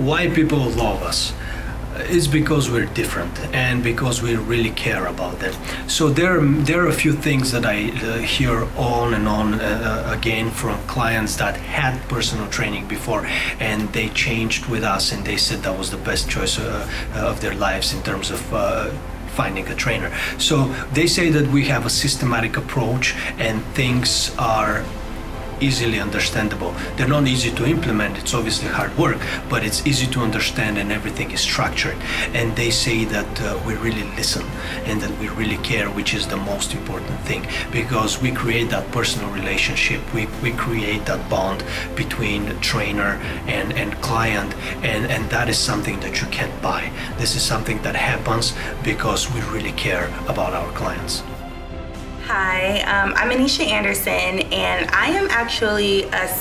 why people love us is because we're different and because we really care about them. So there, there are a few things that I uh, hear on and on uh, uh, again from clients that had personal training before and they changed with us and they said that was the best choice uh, of their lives in terms of uh, finding a trainer. So they say that we have a systematic approach and things are easily understandable. They're not easy to implement, it's obviously hard work, but it's easy to understand and everything is structured. And they say that uh, we really listen and that we really care, which is the most important thing because we create that personal relationship, we, we create that bond between trainer and, and client, and, and that is something that you can't buy. This is something that happens because we really care about our clients. Hi, um, I'm Anisha Anderson, and I am actually a